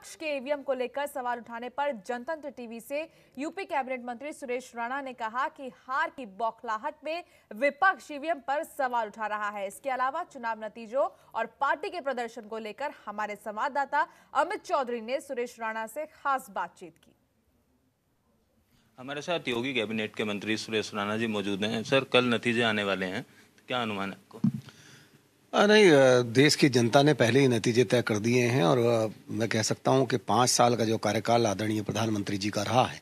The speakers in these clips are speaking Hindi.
विपक्ष के ईवीएम को लेकर सवाल उठाने पर जनतंत्र टीवी से यूपी कैबिनेट मंत्री सुरेश राणा ने कहा कि हार की बौखलाहट में विपक्ष ईवीएम पर सवाल उठा रहा है। इसके अलावा चुनाव नतीजों और पार्टी के प्रदर्शन को लेकर हमारे संवाददाता अमित चौधरी ने सुरेश राणा से खास बातचीत की। हमारे साथ योगी कैबिनेट के मंत्री सुरेश राणा जी मौजूद हैं। सर, कल नतीजे आने वाले हैं। क्या अनुमान है आपको? नहीं देश की जनता ने पहले ही नतीजे तय कर दिए हैं और मैं कह सकता हूँ कि पाँच साल का जो कार्यकाल आदरणीय प्रधानमंत्री जी का रहा है,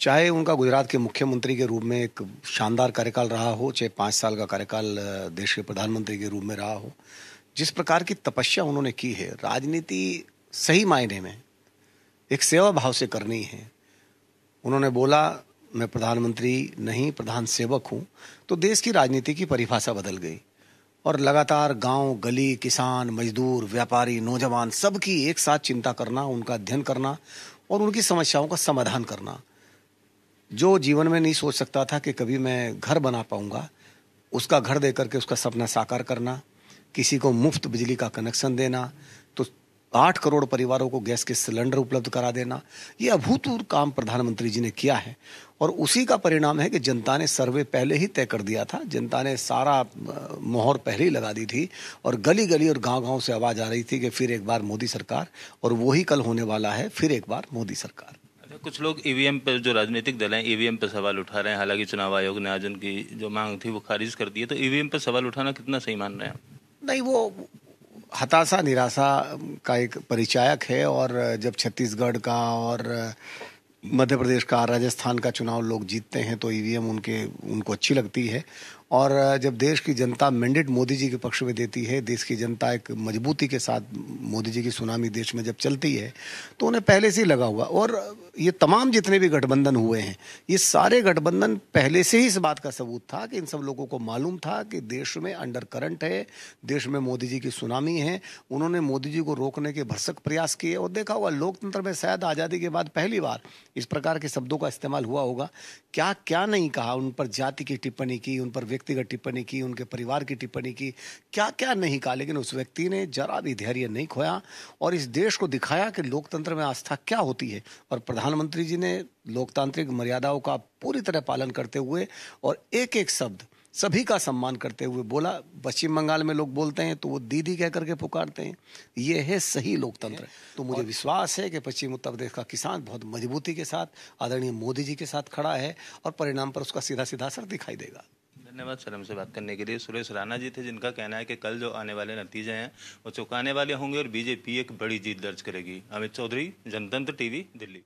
चाहे उनका गुजरात के मुख्यमंत्री के रूप में एक शानदार कार्यकाल रहा हो, चाहे पाँच साल का कार्यकाल देश के प्रधानमंत्री के रूप में रहा हो, जिस प्रकार की तपस्या उन्होंने की है, राजनीति सही मायने में, एक सेवा भाव से करनी है, उन्होंने बोला, मैं प्रधानमंत्री नहीं, प्रधान सेवक हूँ तो देश की राजनीति की परिभाषा बदल गई। और लगातार गाँव, गली, किसान, मजदूर, व्यापारी, नौजवान सबकी एक साथ चिंता करना, उनका अध्ययन करना और उनकी समस्याओं का समाधान करना। जो जीवन में नहीं सोच सकता था कि कभी मैं घर बना पाऊँगा, उसका घर दे करके उसका सपना साकार करना, किसी को मुफ़्त बिजली का कनेक्शन देना तो आठ करोड़ परिवारों को गैस के सिलेंडर उपलब्ध करा देना ये अभूतपूर्व काम प्रधानमंत्री जी ने किया है। और उसी का परिणाम है कि जनता ने सर्वे पहले ही तय कर दिया था। जनता ने सारा मोहर पहले ही लगा दी थी और गली गली और गाँव गाँव से आवाज़ आ रही थी कि फिर एक बार मोदी सरकार और वही कल होने वाला है फिर एक बार मोदी सरकार। अच्छा कुछ लोग ईवीएम पर जो राजनीतिक दल हैं ईवीएम पर सवाल उठा रहे हैं। हालाँकि चुनाव आयोग ने आज उनकी जो मांग थी वो खारिज कर दी है। तो ईवीएम पर सवाल उठाना कितना सही मान रहे हैं नहीं वो हताशा निराशा का एक परिचायक है और जब छत्तीसगढ़ का और मध्य प्रदेश का, राजस्थान का चुनाव लोग जीतते हैं तो ईवीएम उनके, उनको अच्छी लगती है। और जब देश की जनता मैंडेट मोदी जी के पक्ष में देती है, देश की जनता एक मजबूती के साथ मोदी जी की सुनामी देश में जब चलती है तो उन्हें पहले से ही लगा हुआ। और ये तमाम जितने भी गठबंधन हुए हैं, ये सारे गठबंधन पहले से ही इस बात का सबूत था कि इन सब लोगों को मालूम था कि देश में अंडर करंट है, देश में मोदी जी की सुनामी है, उन्होंने मोदी जी को रोकने के भरसक प्रयास किए। और देखा हुआ, लोकतंत्र में शायद आज़ादी के बाद पहली बार इस प्रकार के शब्दों का इस्तेमाल हुआ होगा। क्या क्या नहीं कहा उन पर जाति की टिप्पणी की, उन पर व्यक्तिगत टिप्पणी की, उनके परिवार की टिप्पणी की, क्या क्या नहीं कहा। लेकिन उस व्यक्ति ने जरा भी धैर्य नहीं खोया और इस देश को दिखाया कि लोकतंत्र में आस्था क्या होती है। और प्रधानमंत्री जी ने लोकतांत्रिक मर्यादाओं का पूरी तरह पालन करते हुए और एक एक शब्द सभी का सम्मान करते हुए बोला पश्चिम बंगाल में लोग बोलते हैं तो वो दीदी कह करके पुकारते हैं। ये है सही लोकतंत्र। तो मुझे विश्वास है कि पश्चिम उत्तर प्रदेश का किसान बहुत मजबूती के साथ आदरणीय मोदी जी के साथ खड़ा है और परिणाम पर उसका सीधा सीधा असर दिखाई देगा। धन्यवाद सर हमसे बात करने के लिए। सुरेश राणा जी थे जिनका कहना है कि कल जो आने वाले नतीजे हैं वो चौंकाने वाले होंगे और बीजेपी एक बड़ी जीत दर्ज करेगी। अमित चौधरी जनतंत्र टीवी दिल्ली।